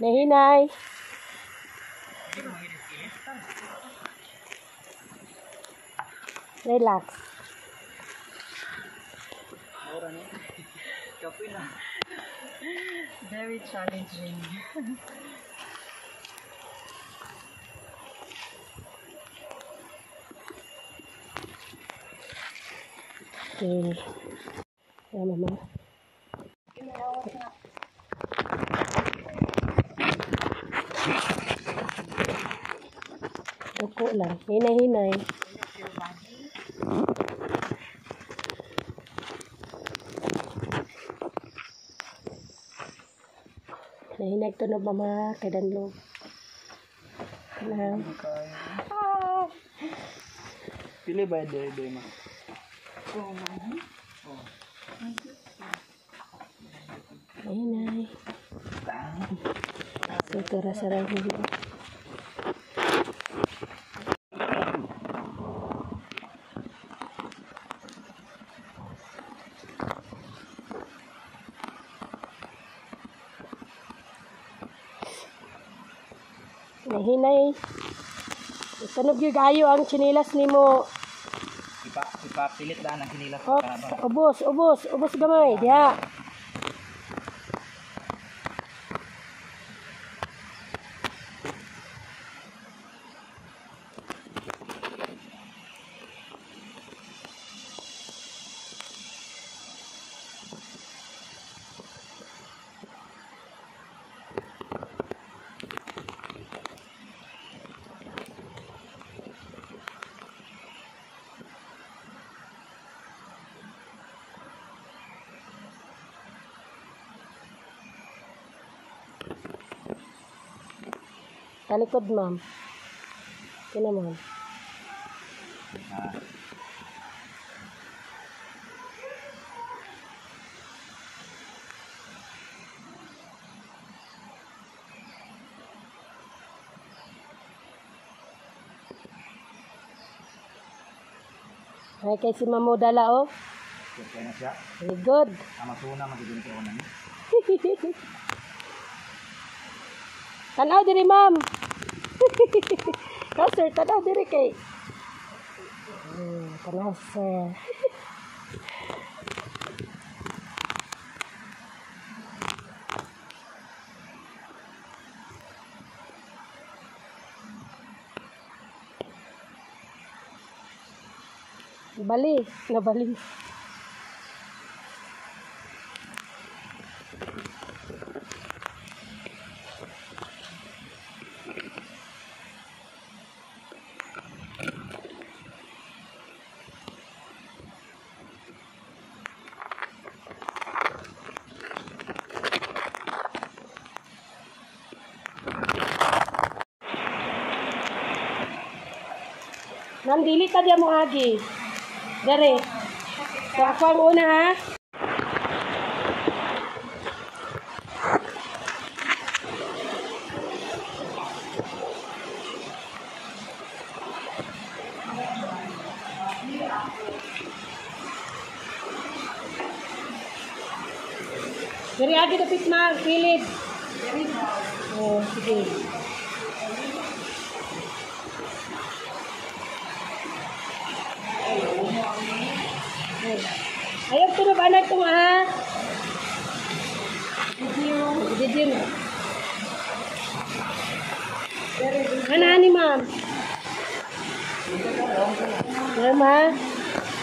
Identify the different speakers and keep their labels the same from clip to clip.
Speaker 1: Nahinay. Relax.
Speaker 2: Very challenging.
Speaker 1: Okay. Ayan, mama. lang. Hinay-hinay. Nahinag to na mama kay Danlog. Lang.
Speaker 3: Pili ba dai dai ma?
Speaker 1: Oh. Oh. Rin Nahinay. Itunog yung gayo ang chinilas ni mo.
Speaker 3: Ipa ipapilit da ang kinilas
Speaker 1: Hop, ubos, ubos, ubos gamay. Diha. Talikod, ma'am. Ito naman. Ay, kay si Mamo dala, oh.
Speaker 3: Kaya na siya.
Speaker 1: Very good.
Speaker 3: Ama tuna magiging ko na ni.
Speaker 1: Tanaw diri, ma'am. Ka, sir, tanaw diri kay. Hmm, tanaw, sir. Bali, nabali. Nandili ka diya mo agi. Dere. So ako ang una ha. Dere agi dapit ma, pilid. Oh, sige. Video. Ano ni ma'am? Ano ma?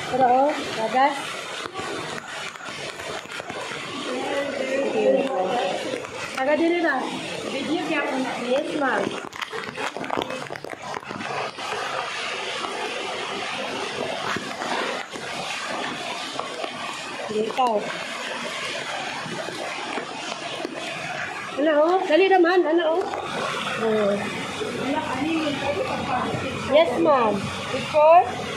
Speaker 1: Pero oh, bagas. Aga dili na. Video kaya na. Yes ma'am. Ano oh? Dali naman. Ano oh? Oh. Yes, ma'am. Before?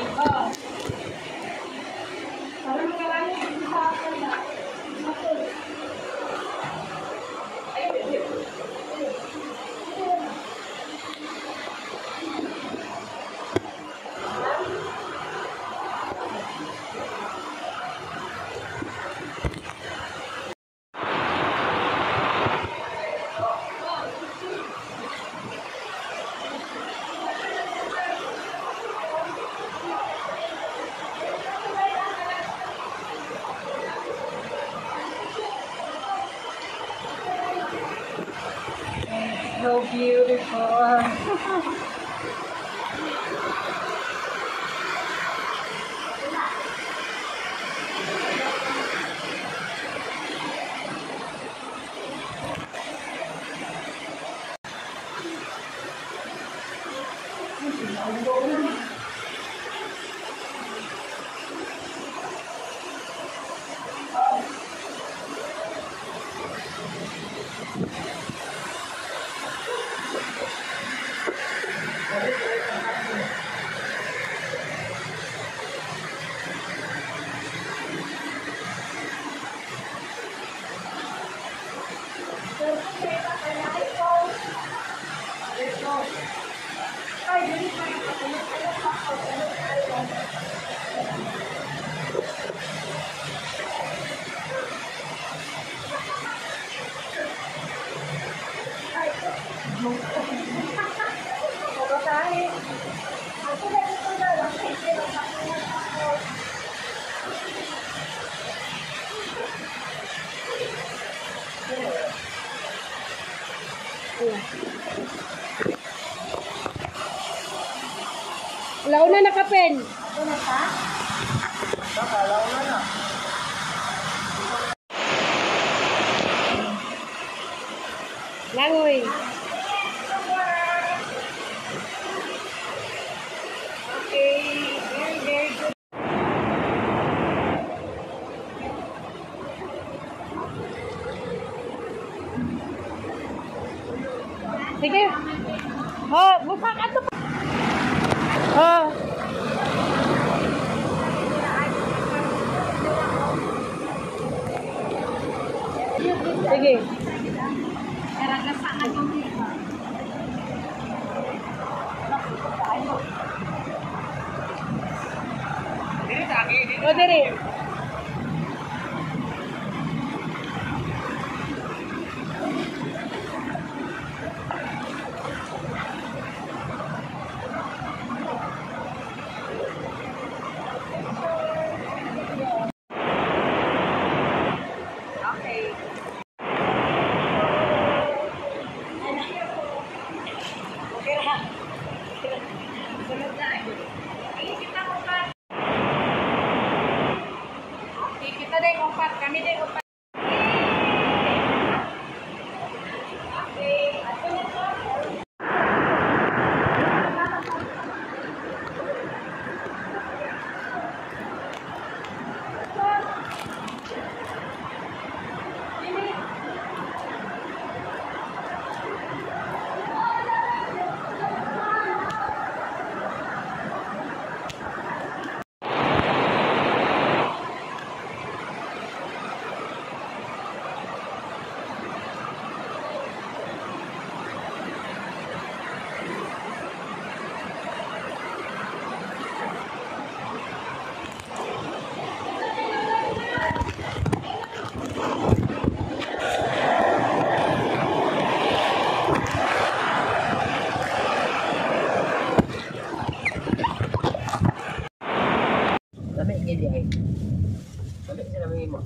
Speaker 2: Bye. 我哈哈 Launa na ka, Pen. Launa
Speaker 3: ka? Baka,
Speaker 2: launa na. Langoy.
Speaker 3: Langoy.
Speaker 2: Sige. Oh, buka ka to. Oh. Sige. O, diri.
Speaker 4: Ay. Dami sila mo.